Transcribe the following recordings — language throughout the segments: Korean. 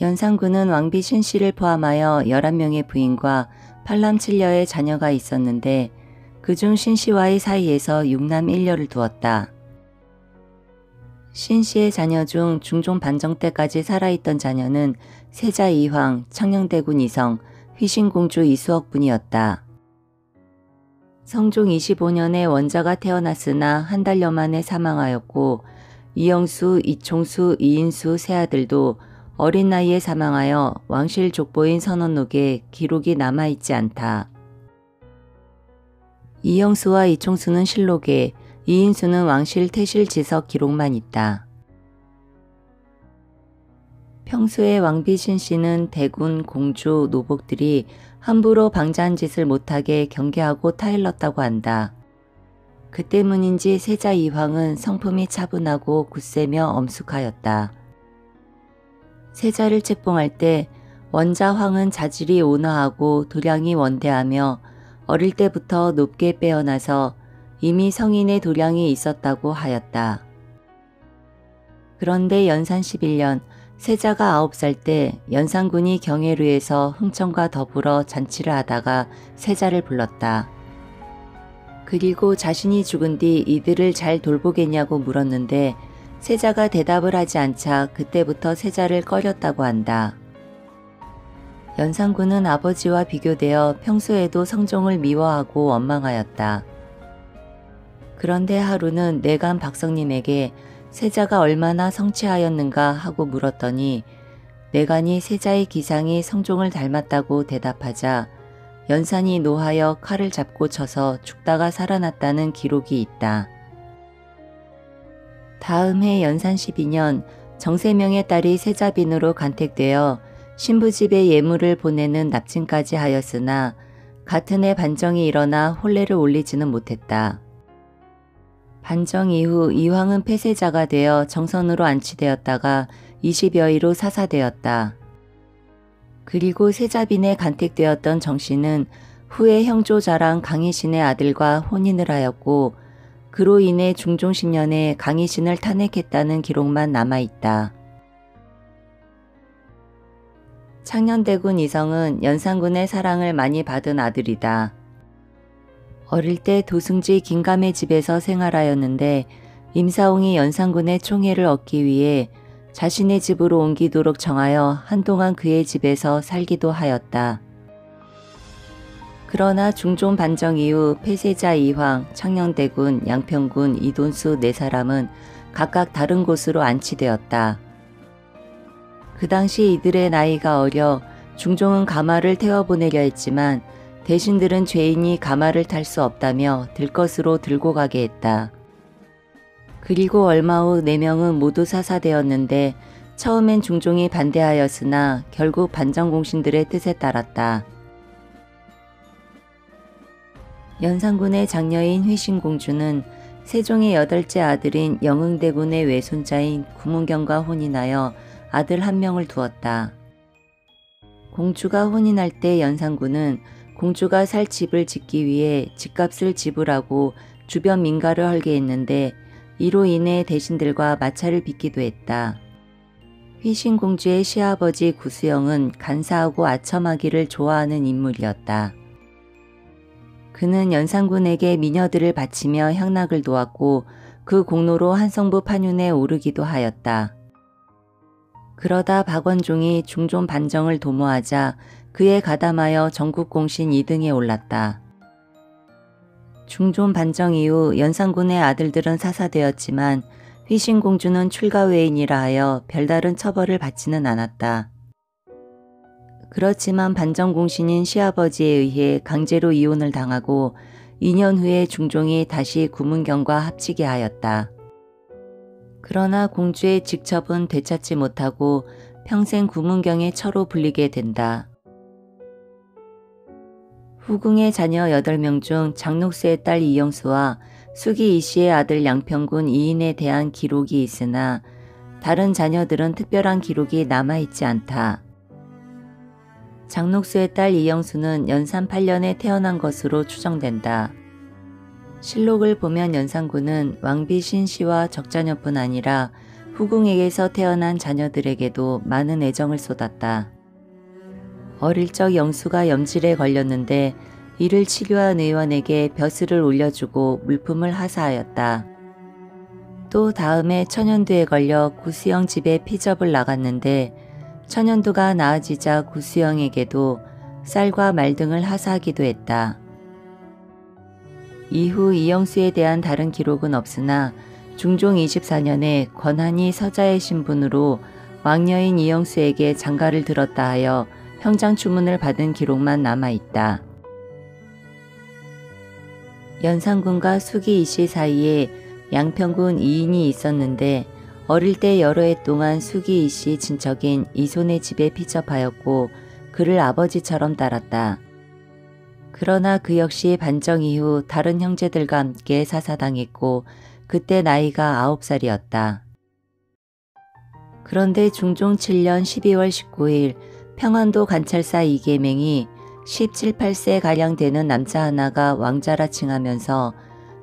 연산군은 왕비 신 씨를 포함하여 11명의 부인과 팔남 7녀의 자녀가 있었는데 그중 신 씨와의 사이에서 6남 1녀를 두었다. 신 씨의 자녀 중 중종 반정 때까지 살아있던 자녀는 세자 이황, 창녕대군 이성, 휘신공주 이수억 분이었다. 성종 25년에 원자가 태어났으나 한 달여 만에 사망하였고 이영수, 이총수, 이인수 세 아들도 어린 나이에 사망하여 왕실 족보인 선언록에 기록이 남아있지 않다. 이영수와 이총수는 실록에 이인수는 왕실 태실 지석 기록만 있다. 평소에 왕비신 씨는 대군, 공주, 노복들이 함부로 방자한 짓을 못하게 경계하고 타일렀다고 한다. 그 때문인지 세자 이황은 성품이 차분하고 굳세며 엄숙하였다. 세자를 책봉할 때 원자 황은 자질이 온화하고 도량이 원대하며 어릴 때부터 높게 빼어나서 이미 성인의 도량이 있었다고 하였다. 그런데 연산 11년 세자가 9살 때 연산군이 경회루에서 흥청과 더불어 잔치를 하다가 세자를 불렀다. 그리고 자신이 죽은 뒤 이들을 잘 돌보겠냐고 물었는데 세자가 대답을 하지 않자 그때부터 세자를 꺼렸다고 한다. 연산군은 아버지와 비교되어 평소에도 성종을 미워하고 원망하였다. 그런데 하루는 내간 박성님에게 세자가 얼마나 성취하였는가 하고 물었더니 내간이 세자의 기상이 성종을 닮았다고 대답하자 연산이 노하여 칼을 잡고 쳐서 죽다가 살아났다는 기록이 있다. 다음 해 연산 12년 정세명의 딸이 세자빈으로 간택되어 신부집에 예물을 보내는 납친까지 하였으나 같은 해 반정이 일어나 혼례를 올리지는 못했다. 반정 이후 이황은 폐쇄자가 되어 정선으로 안치되었다가 20여일로 사사되었다. 그리고 세자빈에 간택되었던 정씨는 후에 형조자랑 강희신의 아들과 혼인을 하였고 그로 인해 중종 10년에 강희신을 탄핵했다는 기록만 남아있다. 창년대군 이성은 연산군의 사랑을 많이 받은 아들이다. 어릴 때 도승지 김감의 집에서 생활하였는데 임사홍이 연산군의 총애를 얻기 위해 자신의 집으로 옮기도록 정하여 한동안 그의 집에서 살기도 하였다. 그러나 중종 반정 이후 폐쇄자 이황, 창녕대군, 양평군, 이돈수 네 사람은 각각 다른 곳으로 안치되었다. 그 당시 이들의 나이가 어려 중종은 가마를 태워보내려 했지만 대신들은 죄인이 가마를 탈 수 없다며 들것으로 들고 가게 했다. 그리고 얼마 후 네 명은 모두 사사되었는데 처음엔 중종이 반대하였으나 결국 반정공신들의 뜻에 따랐다. 연산군의 장녀인 휘신공주는 세종의 여덟째 아들인 영흥대군의 외손자인 구문경과 혼인하여 아들 한 명을 두었다. 공주가 혼인할 때 연산군은 공주가 살 집을 짓기 위해 집값을 지불하고 주변 민가를 헐게 했는데 이로 인해 대신들과 마찰을 빚기도 했다. 휘신공주의 시아버지 구수영은 간사하고 아첨하기를 좋아하는 인물이었다. 그는 연산군에게 미녀들을 바치며 향락을 도왔고 그 공로로 한성부 판윤에 오르기도 하였다. 그러다 박원종이 중종 반정을 도모하자 그에 가담하여 전국공신 2등에 올랐다. 중종 반정 이후 연산군의 아들들은 사사되었지만 휘신공주는 출가외인이라 하여 별다른 처벌을 받지는 않았다. 그렇지만 반정공신인 시아버지에 의해 강제로 이혼을 당하고 2년 후에 중종이 다시 구문경과 합치게 하였다. 그러나 공주의 직첩은 되찾지 못하고 평생 구문경의 처로 불리게 된다. 후궁의 자녀 8명 중 장록수의 딸 이영수와 수기 이씨의 아들 양평군 이인에 대한 기록이 있으나 다른 자녀들은 특별한 기록이 남아있지 않다. 장록수의 딸 이영수는 연산 8년에 태어난 것으로 추정된다. 실록을 보면 연산군은 왕비 신씨와 적자녀뿐 아니라 후궁에게서 태어난 자녀들에게도 많은 애정을 쏟았다. 어릴 적 영수가 염질에 걸렸는데 이를 치료한 의원에게 벼슬을 올려주고 물품을 하사하였다. 또 다음에 천연두에 걸려 구수영 집에 피접을 나갔는데 천연두가 나아지자 구수영에게도 쌀과 말 등을 하사하기도 했다. 이후 이영수에 대한 다른 기록은 없으나 중종 24년에 권한이 서자의 신분으로 왕녀인 이영수에게 장가를 들었다 하여 형장 추문을 받은 기록만 남아 있다. 연산군과 수기 이씨 사이에 양평군 이인이 있었는데 어릴 때 여러 해 동안 수기 이 씨 친척인 이손의 집에 피첩하였고 그를 아버지처럼 따랐다. 그러나 그 역시 반정 이후 다른 형제들과 함께 사사당했고 그때 나이가 아홉 살이었다. 그런데 중종 7년 12월 19일 평안도 관찰사 이계맹이 17, 8세 가량 되는 남자 하나가 왕자라 칭하면서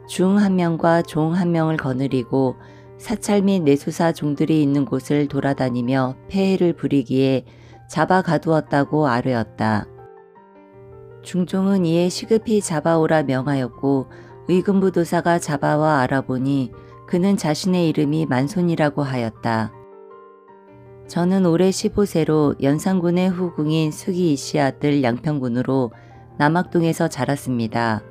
중 한 명과 종 한 명을 거느리고 사찰 및 내수사 종들이 있는 곳을 돌아다니며 폐해를 부리기에 잡아 가두었다고 아뢰었다. 중종은 이에 시급히 잡아오라 명하였고 의금부 도사가 잡아와 알아보니 그는 자신의 이름이 만손이라고 하였다. 저는 올해 15세로 연산군의 후궁인 수기 이씨 아들 양평군으로 남학동에서 자랐습니다.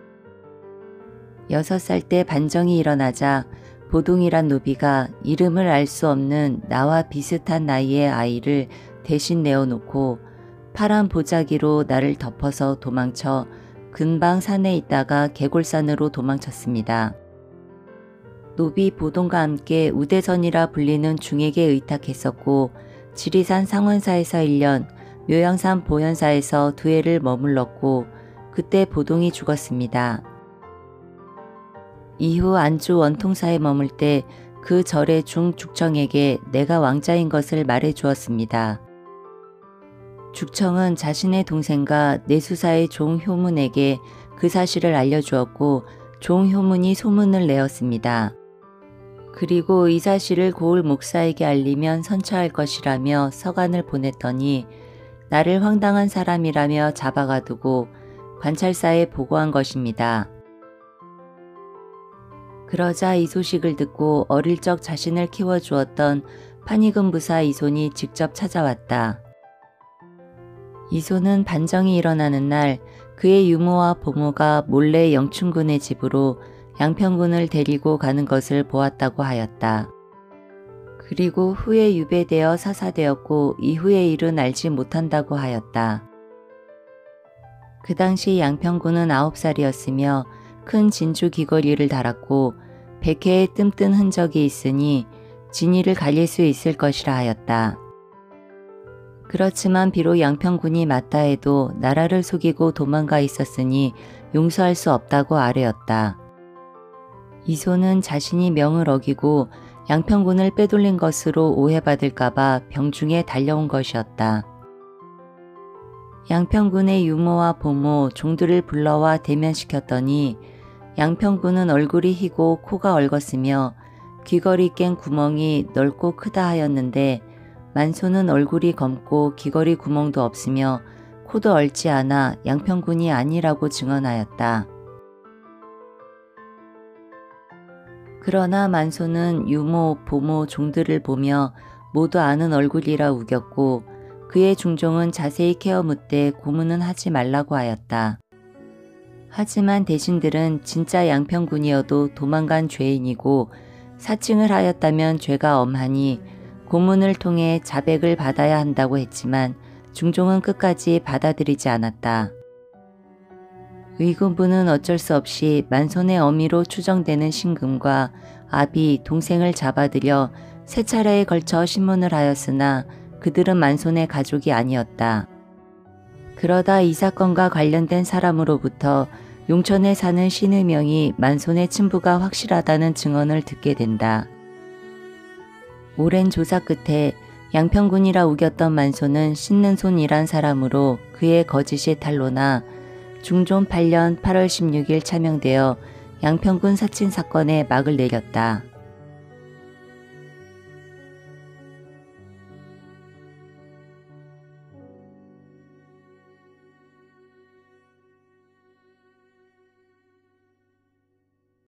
6살 때 반정이 일어나자 보동이란 노비가 이름을 알 수 없는 나와 비슷한 나이의 아이를 대신 내어놓고 파란 보자기로 나를 덮어서 도망쳐 근방 산에 있다가 개골산으로 도망쳤습니다. 노비 보동과 함께 우대선이라 불리는 중에게 의탁했었고 지리산 상원사에서 1년, 묘양산 보현사에서 두 해를 머물렀고 그때 보동이 죽었습니다. 이후 안주 원통사에 머물 때 그 절의 중죽청에게 내가 왕자인 것을 말해 주었습니다. 죽청은 자신의 동생과 내수사의 종 효문에게 그 사실을 알려주었고 종 효문이 소문을 내었습니다. 그리고 이 사실을 고을 목사에게 알리면 선처할 것이라며 서간을 보냈더니 나를 황당한 사람이라며 잡아가두고 관찰사에 보고한 것입니다. 그러자 이 소식을 듣고 어릴 적 자신을 키워주었던 판이금 부사 이손이 직접 찾아왔다. 이손은 반정이 일어나는 날 그의 유모와 보모가 몰래 영춘군의 집으로 양평군을 데리고 가는 것을 보았다고 하였다. 그리고 후에 유배되어 사사되었고 이후의 일은 알지 못한다고 하였다. 그 당시 양평군은 아홉 살이었으며 큰 진주 귀걸이를 달았고 백회에 뜸뜬 흔적이 있으니 진이를 갈릴 수 있을 것이라 하였다. 그렇지만 비록 양평군이 맞다 해도 나라를 속이고 도망가 있었으니 용서할 수 없다고 아뢰었다. 이소는 자신이 명을 어기고 양평군을 빼돌린 것으로 오해받을까봐 병중에 달려온 것이었다. 양평군의 유모와 보모, 종들을 불러와 대면시켰더니 양평군은 얼굴이 희고 코가 얼었으며 귀걸이 깬 구멍이 넓고 크다 하였는데 만소는 얼굴이 검고 귀걸이 구멍도 없으며 코도 얼지 않아 양평군이 아니라고 증언하였다. 그러나 만소는 유모, 보모, 종들을 보며 모두 아는 얼굴이라 우겼고 그의 중종은 자세히 케어 묻되 고문은 하지 말라고 하였다. 하지만 대신들은 진짜 양평군이어도 도망간 죄인이고 사칭을 하였다면 죄가 엄하니 고문을 통해 자백을 받아야 한다고 했지만 중종은 끝까지 받아들이지 않았다. 의군부는 어쩔 수 없이 만손의 어미로 추정되는 신금과 아비, 동생을 잡아들여 세 차례에 걸쳐 신문을 하였으나 그들은 만손의 가족이 아니었다. 그러다 이 사건과 관련된 사람으로부터 용천에 사는 신의 명이 만손의 친부가 확실하다는 증언을 듣게 된다. 오랜 조사 끝에 양평군이라 우겼던 만소는 씻는 손이란 사람으로 그의 거짓이 탄로나 중종 8년 8월 16일 차명되어 양평군 사친 사건에 막을 내렸다.